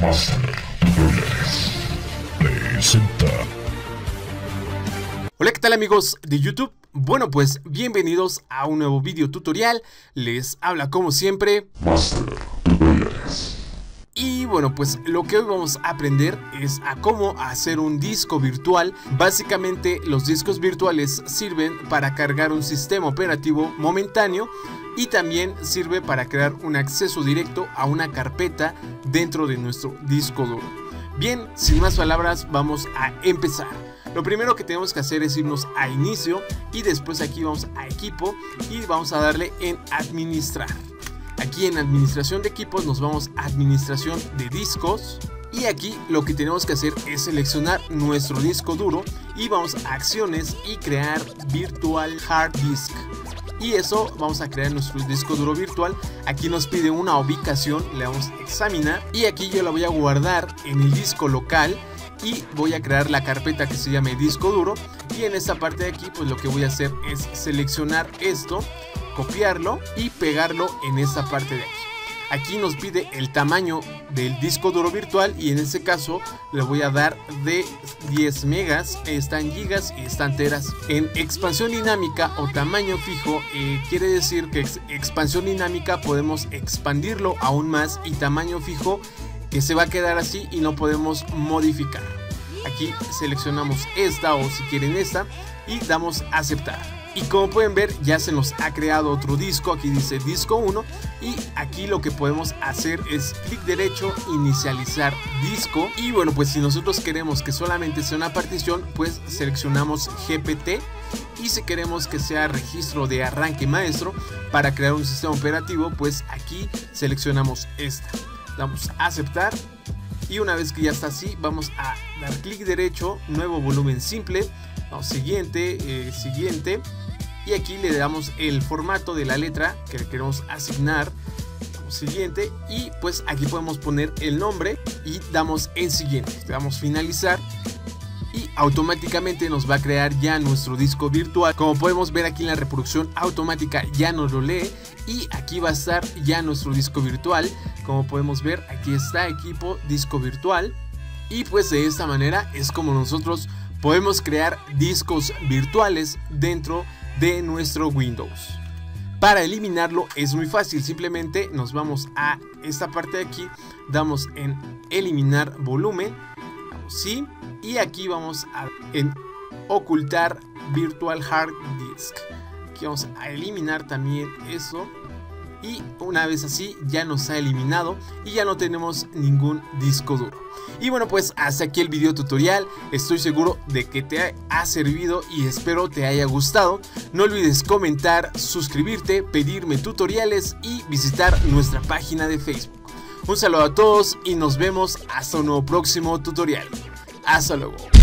Master Tutoriales presenta. Hola, ¿qué tal amigos de YouTube? Bueno, pues bienvenidos a un nuevo video tutorial. Les habla como siempre. Master Tutoriales. Y bueno, pues lo que hoy vamos a aprender es a cómo hacer un disco virtual. Básicamente los discos virtuales sirven para cargar un sistema operativo momentáneo y también sirve para crear un acceso directo a una carpeta dentro de nuestro disco duro. Bien, sin más palabras, vamos a empezar. Lo primero que tenemos que hacer es irnos a inicio y después aquí vamos a equipo y vamos a darle en administrar. Aquí en administración de equipos nos vamos a administración de discos y aquí lo que tenemos que hacer es seleccionar nuestro disco duro y vamos a acciones y crear virtual hard disk y eso vamos a crear nuestro disco duro virtual. Aquí nos pide una ubicación le vamos a examinar. Y aquí yo la voy a guardar en el disco local y voy a crear la carpeta que se llame disco duro. Y en esta parte de aquí pues lo que voy a hacer es seleccionar esto copiarlo y pegarlo en esta parte de aquí aquí nos pide el tamaño del disco duro virtual y en este caso le voy a dar de 10 megas, están gigas y están teras. En expansión dinámica o tamaño fijo eh, quiere decir que expansión dinámica podemos expandirlo aún más y tamaño fijo que se va a quedar así y no podemos modificar. Aquí seleccionamos esta o si quieren esta y damos aceptar. Y como pueden ver ya se nos ha creado otro disco, aquí dice disco 1 y aquí lo que podemos hacer es clic derecho, inicializar disco. Y bueno pues si nosotros queremos que solamente sea una partición pues seleccionamos GPT y si queremos que sea registro de arranque maestro para crear un sistema operativo pues aquí seleccionamos esta. Damos a aceptar. Y una vez que ya está así vamos a dar clic derecho, nuevo volumen simple, vamos, siguiente, eh, siguiente y aquí le damos el formato de la letra que le queremos asignar siguiente. Y pues aquí podemos poner el nombre y damos en siguiente. Le damos finalizar y automáticamente nos va a crear ya nuestro disco virtual. Como podemos ver aquí en la reproducción automática ya nos lo lee y aquí va a estar ya nuestro disco virtual. Como podemos ver aquí está equipo disco virtual. Y pues de esta manera es como nosotros podemos crear discos virtuales dentro de nuestro Windows. Para eliminarlo es muy fácil, simplemente nos vamos a esta parte de aquí, damos en eliminar volumen, sí, y aquí vamos a en ocultar virtual hard disk. Aquí vamos a eliminar también eso y una vez así ya nos ha eliminado y ya no tenemos ningún disco duro. Y bueno pues hasta aquí el video tutorial, estoy seguro de que te ha servido y espero te haya gustado. No olvides comentar, suscribirte, pedirme tutoriales y visitar nuestra página de Facebook. Un saludo a todos y nos vemos hasta un nuevo próximo tutorial. Hasta luego.